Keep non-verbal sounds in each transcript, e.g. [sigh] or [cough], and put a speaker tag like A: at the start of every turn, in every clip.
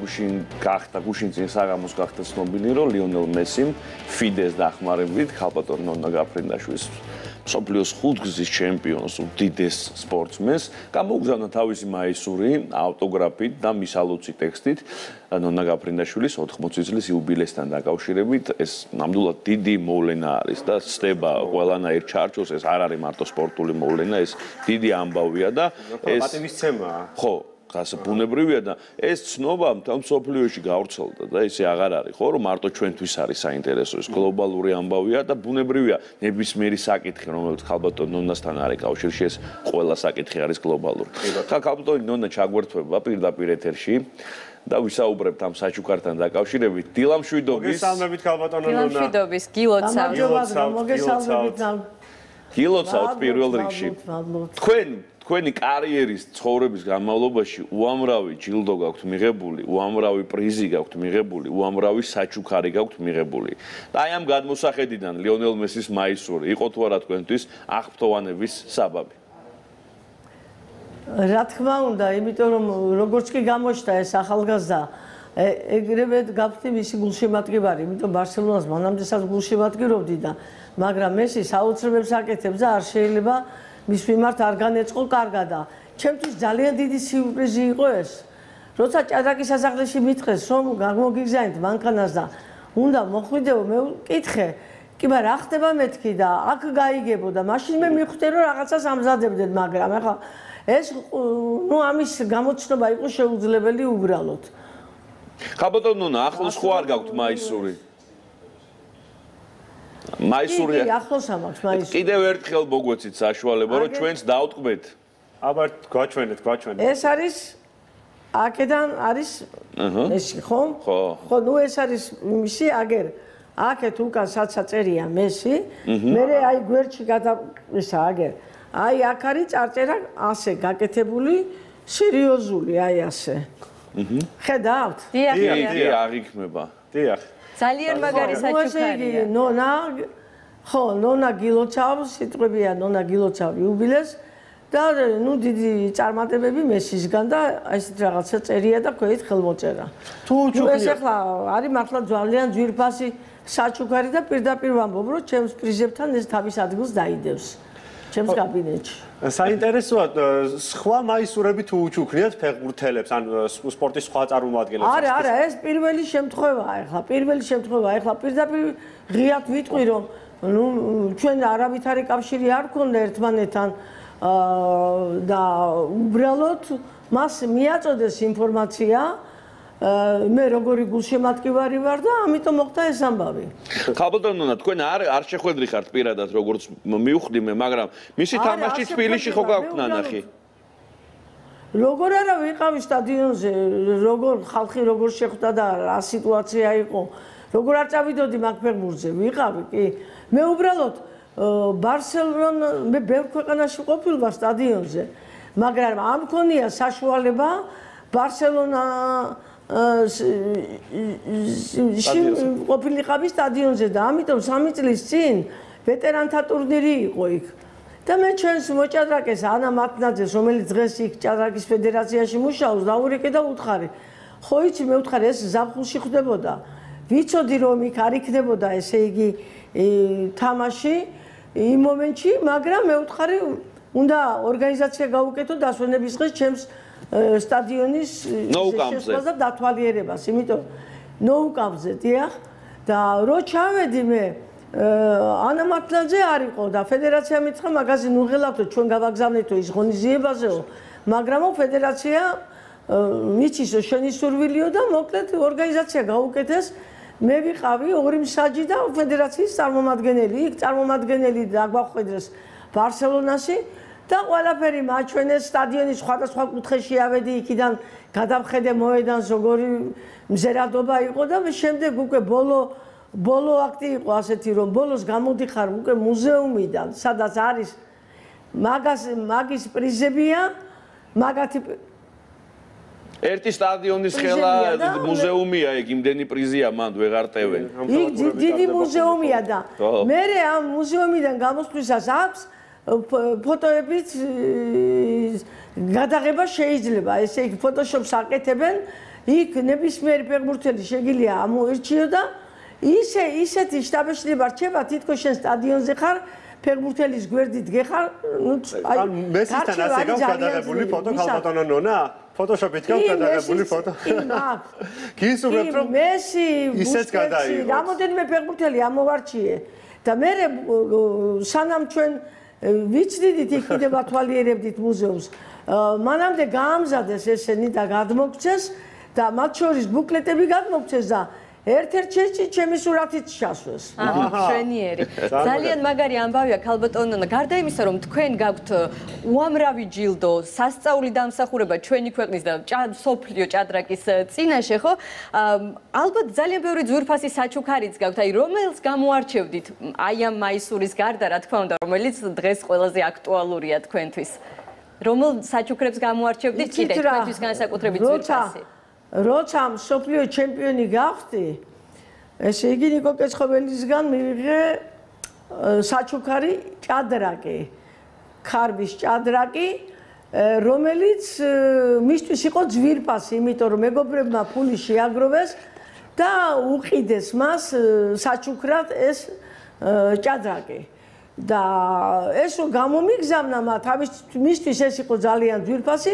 A: გუშინ გახდა გუშინ წინ საღამოს გახდა ცნობილი რომ ლიონელ მესიმ ფიდეს დახმარებით ქალბატონ ნონა გაფრინდაშვილის სოფლიოს ხუთგზის ჩემპიონს უდიდეს სპორტსმენს გამოგზავნა თავისი მაისური ავტოგრაფით და მისალოცი ტექსტით. ნონა გაფრინდაშვილის 80 წლის იუბილესთან დაკავშირებით ეს ნამდვილად დიდი მოვლენა არის და სდება ყველანაირ ჩარჩოს ეს არ არის მარტო სპორტული მოვლენა ეს დიდი ამბავია და
B: ეს პატივისცემაა
A: ხო გას ბუნებრივია და ეს ცნობა თამ სოფლიოში გავრცელდა და ესე აღარ არის ხო რომ მარტო ჩვენთვის არის საინტერესო ეს გლობალური ამბავია და ბუნებრივია ნებისმიერი საკითხი რომელიც ხალბატონ ნონასთან არის კავშირში ეს ყველა საკითხი არის გლობალური. ხა ხალბატონი ნონა ჩაგვერთვება პირდაპირ ეთერში და ვისაუბრებთ ამ საჩუქართან დაკავშირებით. დილამშვიდობის
B: მოგესალმებით ხალბატონო ნონა.
C: დილამშვიდობის გილოცავ
D: მოგესალმებით
A: გილოცავთ. პირველ რიგში. თქვენ თქვენი კარიერის ცხოვრების განმავლობაში უამრავი ჯილდო გაქვთ მიღებული, უამრავი პრიზი გაქვთ მიღებული, უამრავი საჩუქარი გაქვთ მიღებული. და აი ამ გადმოსახედიდან ლიონელ მესის მაისური იყო თუ არა თქვენთვის აღფრთოვანების საბაბი?
D: რა თქმა უნდა, იმიტომ რომ როგორც კი გამოჩნდა ეს ახალგაზრდა ეგრევე გაფთი მისი გულშემატკივარი, იმიტომ ბარსელონას მანამდესაც გულშემატკივრობდი და მაგრამ მესი საოცრებებს აკეთებს და არ შეიძლება მის მიმართ არ განეწყო კარგადა. ჩემთვის ძალიან დიდი სიურპრიზი იყო ეს. როცა ჭადრაკის სასახლეში მითხეს, რომ გამოგიგზავნით მანქანას და უნდა მოხვიდეო, მე ვკითხე, კი მაგრამ რა ხდება მეთქი და აქ გაიგებო და მაშინ მე მიხვდე რომ რაღაცას ამზადებდეთ, მაგრამ ახლა ეს ნუ ამის გამოცნობა იყო შეუძლებელი უბრალოდ.
A: ხაბატონონა, ახლოს ხო არ გაქვთ მაისური?
D: მაისურია. კი, ახლოს ამაქვს მაისური.
A: კიდევ ერთხელ მოგვეცით საშუალება, რომ ჩვენს დაუტყბეთ.
B: აბა გვაჩვენეთ, გვაჩვენეთ.
D: ეს არის აქედან არის ეს ხო?
A: ხო.
D: ხო, ნუ ეს არის მისი აგერ. აქეთ უკან საცა წერია მესი. მე აი გვერდში გადა ისა აგერ. აი აქ არის წარწერა ასე გაკეთებული სერიოზული აი ასე. აჰა. ხედავთ?
C: დიახ,
A: დიახ, აღიქმება.
B: დიახ.
C: ძალიან მაგარი საჩუქარია.
D: ნონა ხო, ნონა გილოცავს, სიტყვებია ნონა გილოცავ იუბილეს და ნუ დიდი წარმატებები მესისგან და ესეთ რაღაცა წერია და ქვეთ ხელმოწერა. თუ ჩუქია. ეს ახლა არის მართლა ძალიან ძვირფასი საჩუქარი და პირდაპირ ვამბობ, რომ ჩემს პრიზებთან ეს თავის ადგილს დაიდევს. ჩემს კაბინეტში.
B: საინტერესოა სხვა მაისურები თუ უჩუქნიათ ფეხბურთელებს ან სპორტის სხვა წარმომადგენლებს?
D: არა, არა, ეს პირველი შემთხვევაა ახლა, პირველი შემთხვევაა ახლა პირდაპირ ღიად ვიტყვი რომ ნუ ჩვენ არავითარი კავშირი არ გქონდა ერთმანეთთან და უბრალოდ მას მიაწოდეს ინფორმაცია მე როგორი გულშემატკივარი ვარ და ამიტომ მოხდა ეს ამბავი.
A: ხაბოდანონა თქვენ არ არ შეხვედრი ხართ პირადად როგორც მივხვდი მე, მაგრამ მისი თამაში თბილისში ხო გაქვთ ნანახი?
D: როგორ არა ვიყავი სტადიონზე, როგორ ხალხი როგორ შეხვდა და რა სიტუაცია იყო? როგორ არ წავიდოდი მაგ ფეხბურთზე? ვიყავი კი. მე უბრალოდ ბარსელონა მე ბევრ ქვეყანაში ყოფილი ვარ სტადიონზე, მაგრამ ამ მქონია საშუალება ბარსელონა ყოფილიყავი სტადიონზე და ამიტომ 3 წლის წინ ვეტერანთა ტურნირი იყო იქ. და მე ჩვენს მოჭადრაკეს ანა მათნაძეს, რომელიც დღეს იქ ჭადრაკის ფედერაციაში მუშაობს, დაურეკე და უთხარი. ხო იცი, მე უთხარი ეს ზაფხულში ხდებოდა. ვიცოდი რომ იქ არ იქნებოდა ესე იგი თამაში იმ მომენტში, მაგრამ მე უთხარი უნდა ორგანიზაცია გაუკეთო დასვენების დღეს ჩემს სტადიონის შესაძლებლობა დათვალიერებას, იმიტომ ნოუკამზე დიახ. და რო ჩავედი მე ანა მართლაძე არ იყო და ფედერაცია მითხრა მაგაზინ უღელავთო ჩვენ გავაგზავნეთო ის ღონისძიებაზეო მაგრამ ფედერაცია მიცისო შენი სურვილიო და მოკლედ ორგანიზაცია გაუკეთეს. მე ვიყავი ორი მსაჯი და ფედერაციის წარმომადგენელი. იქ წარმომადგენელი დაგვახვედრეს ბარსელონაში და ყველაფერი მაჩვენეს სტადიონის სხვადასხვა კუთხეში ავედი იქიდან გადავხედე მოედანს როგორი მზერადობა იყო და შემდეგ უკვე ბოლო ბოლო აქტი იყო ასეთი რომ ბოლოს გამოდიხარ უკვე მუზეუმიდან სადაც არის მაგას მაგის პრიზებია მაგათი
A: ერთი სტადიონის ხელა მუზეუმია ეგ იმდენი პრიზია მანდ ვეღარტევენ.
D: იქ დიდი მუზეუმია და მე ამ მუზეუმიდან გამოსვლისას აქვს ფოტოებით გადაღება შეიძლება. ესე იგი ფოტოშოპს აკეთებენ იქ ნებისმიერი ფეხბურთელი შეგიძლია ამოერჩიო და ისე ისეთი შტაბეშლება რჩება თითქოს შენ სტადიონზე ხარ ფეხბურთელის გვერდით გეხარ ნუ
B: აი მესისთან ასე გადაღებული ფოტო ხალბატონო ნონა ფოტოშოპით გადაღებული ფოტო.
D: კი
B: გისურვებთ [laughs] რომ
D: მესი
B: ისეც გადაიღოს
D: რამოდენიმე ფეხბურთელი ამოვარჩიე და მე სანამ ჩვენ ვიცდით იქ კიდევ ათვალიერებდით მუზეუმს. მანამდე გაამზადეს ესენი და გადმოგცეს და მათ შორის ბუკლეტები გადმოგცეს და ერთ-ერთ შეჭი ჩემი სურათით ჩასვეს.
C: აჰა, შვენიერი. [laughs] ძალიან მაგარი ამბავია ქალბატონო, გარდა იმისა, რომ თქვენ გაქვთ უამრავი ჯილდო, სასწაული დამსახურება ჩვენი ქვეყნის და სოფლიო ჭადრაკის წინაშე, ხო? ალბათ ძალიან ბევრი ძვირფასი საჩუქარიც გაქვთ, აი რომელს გამოარჩევდით აი ამ მაისურის გარდა, რა თქმა უნდა, რომელიც დღეს ყველაზე აქტუალურია თქვენთვის. რომელ საჩუქრებს გამოარჩევდით კიდე თქვენთვის განსაკუთრებით ძვირფასი?
D: როცა სოფლიო ჩემპიონი გახდი, ესე იგი ნიკო კეცხობელისგან მივიღე საჩუქარი ჭადრაკი. ქარბის ჭადრაკი, რომელიც მისთვის იყო ძვირფასი, იმიტომ რომ მეგობრებმა ფული შეაგროვეს და უყიდეს მას საჩუქრად ეს ჭადრაკი. და ესო გამომიგზავნა მათ, თავის მისთვის ეს იყო ძალიან ძვირფასი.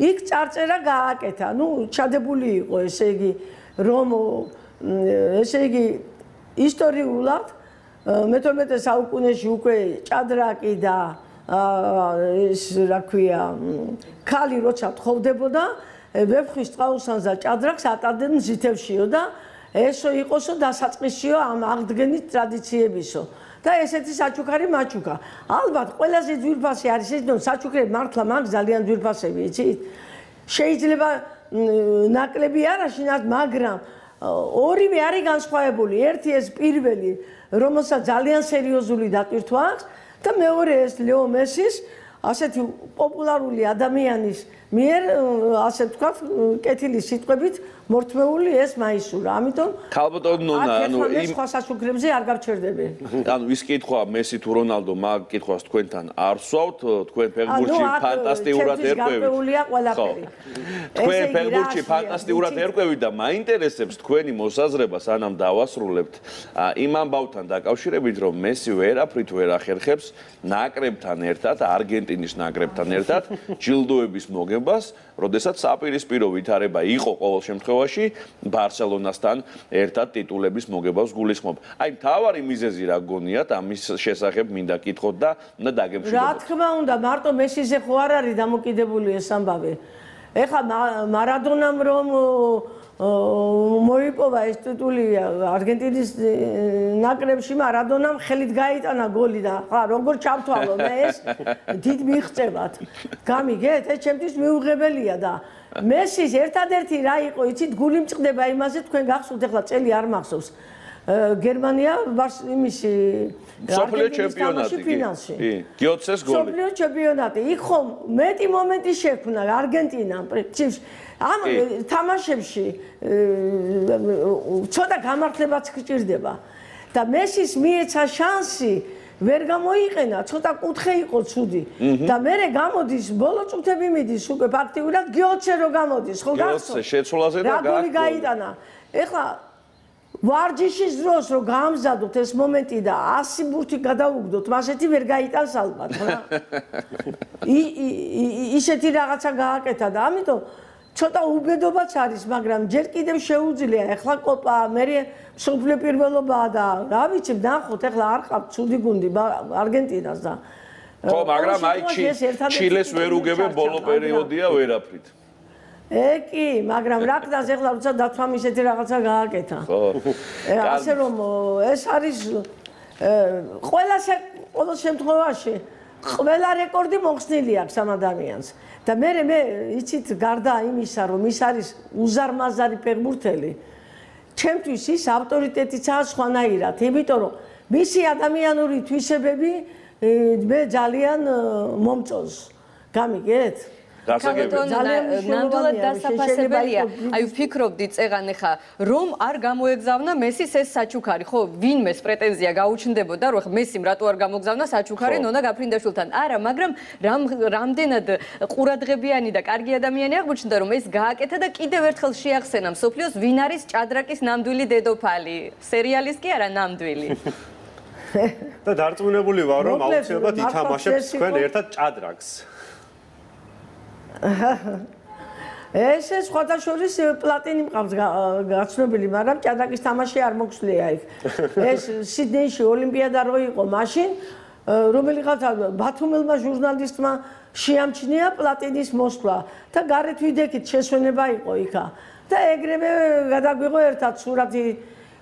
D: იქ წარწერა გააკეთა. ნუ ჩადებული იყო ესე იგი რომ ესე იგი ისტორიულად მე-12 საუკუნეში უკვე ჭადრაკი და ეს რა ქვია ქალი როცა თხოვდებოდა ვეფხვის წყაუსანსა ჭადრაკს ატარდნენ ზითევშიო და ესო იყოსო დასაწყისიო ამ აღდგენის ტრადიციებისო. და ესეთი საჩუქარი მაჩუკა. ალბათ ყველაზე ძვირფასი არის ეს, რომ საჩუქრები მართლა მაგ ძალიან ძვირფასები, იცით? შეიძლება ნაკლები არა შინად, მაგრამ ორივე არის განსხვავებული. ერთი ეს პირველი, რომელსაც ძალიან სერიოზული დატვირთვა აქვს და მეორე ეს ლეო მესის ასეთი პოპულარული ადამიანის მიერ ასე ვთქვათ, კეთილი სიტყვებით მორთმეული ეს მაისურა. ამიტომ
A: ქალბატონ ნონა,
D: ანუ იმ სხვა სასუქრებზე არ გავჩერდები.
A: ანუ ის კითხვა მესი თუ რონალდო მაგ კითხვას თქვენთან არ სვავთ, თქვენ ფეხბურთში ფანტასტიკურად ერკვევით. თქვენ ფეხბურთში ფანტასტიკურად ერკვევით და მაინტერესებს თქვენი მოსაზრება სანამ დავასრულებთ იმ ამბავთან დაკავშირებით, რომ მესი ვერაფრით ვერ ახერხებს ნაკრებთან ერთად, არგენტინის ნაკრებთან ერთად ჯილდოების მოგება გონებას, როდესაც საპირისპირო ვითარება იყო ყოველ შემთხვევაში ბარსელონასთან ერთად ტიტულების მოგებას გულისხმობ. აი, თავარი მიზეზი რა გონიათ ამის შესახებ მინდა კითხოთ და უნდა დაგემშვიდობოთ.
D: რა თქმა უნდა, მარტო მესიზე ხო არ არის დამოკიდებული ეს ამბავი. ეხლა მარადონამ რომ მოიპოვა ეს ტიტული არგენტინის ნაკრებში მარადონამ ხელით გაიტანა გოლი და ხა როგორ ჩავთვალო მე ეს დიდ მიღწევად. გამიგეთ ეს ჩემთვის მიუღებელია და მესის ერთადერთი რა იყო იცით გული მწყდება იმაზე თქვენ გახსოვთ ეხლა წელი არ მახსოვს გერმანია იმისი
A: სოფლიო ჩემპიონატი კი. გიოცეს გოლი.
D: სოფლიო ჩემპიონატი. იქ ხომ მეტი მომენტი შექმნა არგენტინამ პრინციპს ამ თამაშებში ცოტა გამართლებაც გჭირდება. და მესის მიეცა შანსი ვერ გამოიყენა, ცოტა კუთხე იყო ცუდი. და მე გამოდის ბოლო წუთები მიდის უკვე ფაქტიურად გიოცე რო გამოდის, ხო გახსოვს?
A: გიოცე შეცვლაზე და
D: გაგო. რა გოლი გაიტანა? ეხლა ვარჯიშის დროს რო გამზადოთ ეს მომენტი და 100 ბურთი გადაუგდოთ, მასეთი ვერ გაიტანს ალბათ, რა. [laughs] ისეთი რაღაცა გააკეთა და ამიტომ ცოტა უბედობაც არის, მაგრამ ჯერ კიდევ შეუძლია. ეხლა კოპა, მე მსოფლიო პირველობაა და რა ვიცი, ნახოთ, ეხლა არ ყავ ცუდი გუნდი არგენტინას და
A: ხო, მაგრამ აი ჩილეს ვერ უგებენ ბოლო პერიოდია ვერაფრით.
D: ე კი, მაგრამ რა ქნას ეხლა როცა დათვამ ისეთი რაღაცა გააკეთა. ხო. ასე რომ ეს არის ყველა ყველა შემთხვევაში ყველა რეკორდი მოხსნილი აქვს ამ ადამიანს. და მე მე იცით გარდა იმისა რომ ის არის უზარმაზარი ფეხბურთელი ჩემთვის ის ავტორიტეტიცაა სხვანაირად იმიტომ რომ მისი ადამიანური თვისებები მე ძალიან მომწონს გამიგეთ
A: გასაგებია.
C: ნამდვილად დასაფასებელია. აი ვფიქრობდი წეღან ხა რომ არ გამოეგზავნა მესის ეს საჩუქარი, ხო? ვინმეს პრეტენზია გაუჩნდებოდა, რომ ხა მესიმ რატო არ გამოგზავნა საჩუქარი ნონა გაფრინდაშვილთან? არა, მაგრამ რამ რამდენად ყურადღებიანი და კარგი ადამიანი აღმოჩნდა, რომ ეს გააკეთა და კიდევ ერთხელ შეახსენა მსოფლიოს ვინ არის ჭადრაკის ნამდვილი დედოფალი. სერიალის კი არა ნამდვილი.
B: და დარწმუნებული ვარ რომ აუცილებლად ითამაშებს თქვენ ერთად ჭადრაკს.
D: ეს ეს სხვადასხვის პლატინი მყავს გა- გაცნობილი, მაგრამ ჭადრაკის თამაში არ მოხსნია იქ. ეს სიდნეიში ოლიმპიადა რო იყო მაშინ, რომელიღაც ბათუმელმა ჟურნალისტმა შეამჩნია პლატინის მოსვლა და გარეთ ვიდექით შესვენება იყო იქა. და ეგრევე გადაგვიღო ერთად სურათი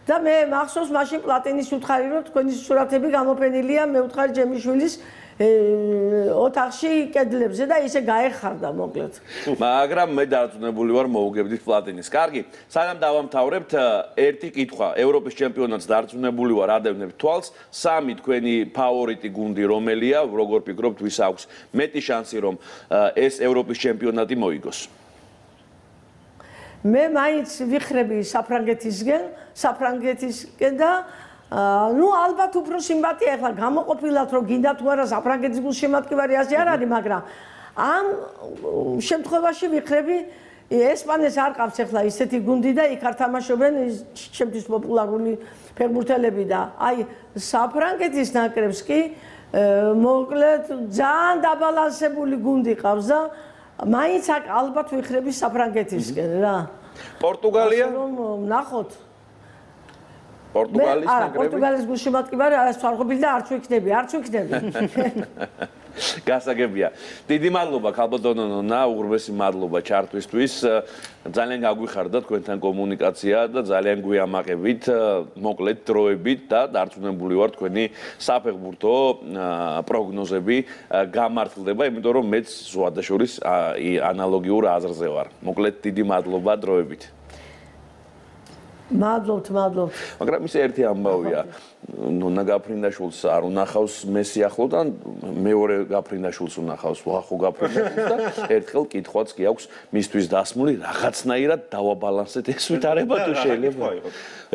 D: და მე მახსოვს მაშინ პლატინის უთხარი რომ თქვენი სურათები გამოფენილია მე უთხარი ჩემი შვილის ე, ოთახში კედლებზე და ისე გაეხარდა მოკლედ.
A: მაგრამ მე დარწმუნებული ვარ მოუგებდით პლატინის. კარგი, სანამ დავამთავრებთ, ერთი კითხვა. ევროპის ჩემპიონატს დარწმუნებული ვარ ადევნებ თვალს. სამი თქვენი ფავორიტი გუნდი რომელია? როგორ ფიქრობთ, ვის აქვს მეტი შანსი რომ ეს ევროპის ჩემპიონატი მოიგოს?
D: მე მაინც ვიხრები საფრანგეთისგან, საფრანგეთისკენ და ნუ ალბათ უფრო სიმპათია ახლა გამოყოფილად რომ გინდა თუ არა საფრანგეთის გულშემატკივარი ასე არ არის, მაგრამ ამ შემთხვევაში ვიხრები ესპანეთს არ ყავს ახლა ისეთი გუნდი და იქ არ თამაშობენ ის ჩემთვის პოპულარული ფეხბურთელები და აი საფრანგეთის ნაკრებს კი მოკლედ ძალიან დაბალანსებული გუნდი ყავს და მაინც აქ ალბათ ვიხრები საფრანგეთისკენ რა.
A: პორტუგალია?
D: ნახოთ. მე
A: პორტუგალის
D: არა,
A: ნაკრები?
D: პორტუგალის გულშემატკივარი არას თვალყობილი და არც ვიქნები, არც ვიქნები. [laughs]
A: გასაგებია. დიდი მადლობა ქალბატონო ნონა, უღრმესი მადლობა ჩართვისთვის. ძალიან გაგვიხარდა თქვენთან კომუნიკაცია და ძალიან გვიამაყებით, მოკლედ დროებით და დარწმუნებული ვარ თქვენი საფეხბურთო პროგნოზები გამართლდება, იმიტომ რომ მეც ი- ანალოგიურ აზრზე ვარ. მოკლედ დიდი მადლობა დროებით.
D: მადლობთ, მადლობთ.
A: მაგრამ ის ერთი ამბავია. ნონა გაფრინდაშვილს არ უნახავს მესი ახლოდან, მეორე გაფრინდაშვილს უნახავს ვახო გაფრინდაშვილს და ერთხელ კითხვაც კი აქვს მისთვის დასმული, რაღაცნაირად დავაბალანსეთ ეს ვითარება თუ შეიძლება.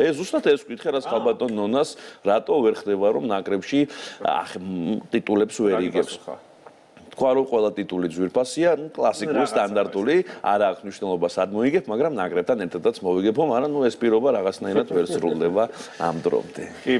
A: ეს ზუსტად ეს კითხე რაც ხალბატონ ნონას, რატო ვერ ხდება რომ ნაკრებში ტიტულებს ვერ იგებს. თქვა რომ ყველა ტიტული ძვირფასია, ნუ კლასიკური სტანდარტული, არ აქვს მნიშვნელობა სად მოიგებ, მაგრამ ნაკრებთან ერთადაც მოვიგებო, მაგრამ ნუ ეს პირობა რაღაცნაირად ვერ სრულდება ამ დრომდე.
B: კი